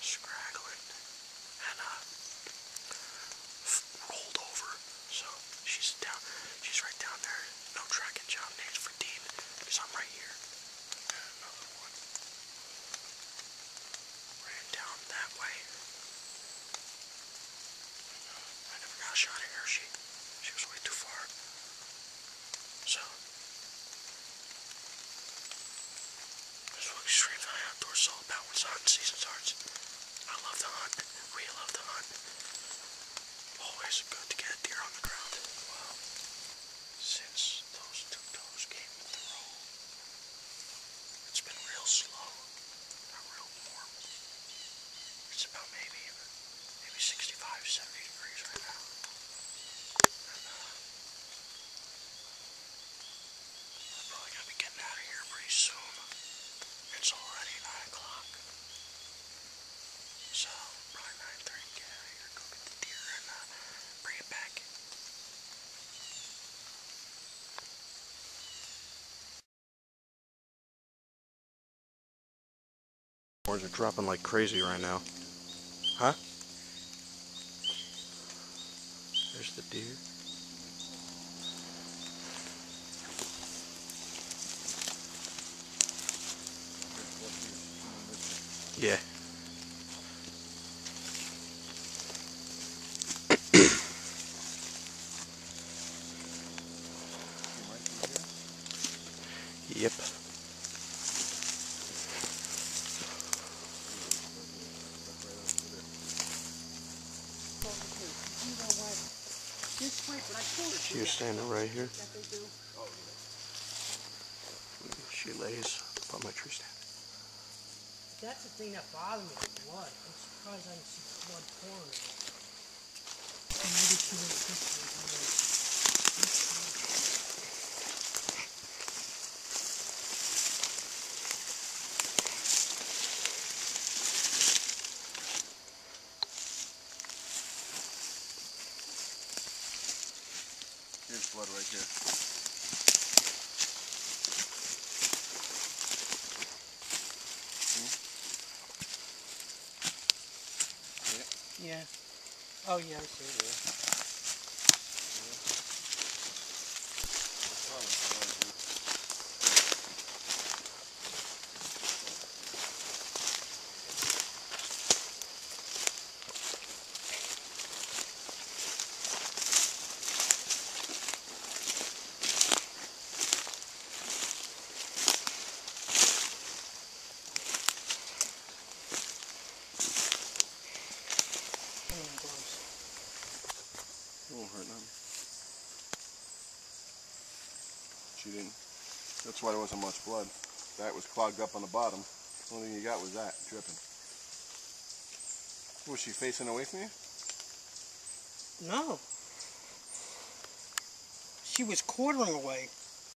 scraggling and uh, rolled over. So she's down. She's right down there. No tracking job names for Dean because I'm right here. another one ran down that way. I never got a shot at her. She she was way too far. So that's what Extreme High Outdoors is all about once the hunting season starts. I love the hunt. We love the hunt. Always good to get deer on the ground. Well, since those two does came in the row, it's been real slow, not real warm. It's about maybe maybe 65, 70 degrees right now. Uh, probably gonna be getting out of here pretty soon. It's already 9 o'clock. So, probably 9.30, get out of here, go get the deer and uh, bring it back. Boards are dropping like crazy right now. Huh? There's the deer. Yeah. Yep. She was standing right here. She lays up on my tree stand. That's the thing that bothered me, the blood. I'm surprised I didn't see blood pouring. Maybe she didn't kiss me. Here's blood right here. Hmm? Yeah. Oh yeah, I see it. Come on, gloves. It won't hurt none. She didn't. That's why there wasn't much blood. That was clogged up on the bottom. The only thing you got was that dripping. Was she facing away from you? No. She was quartering away.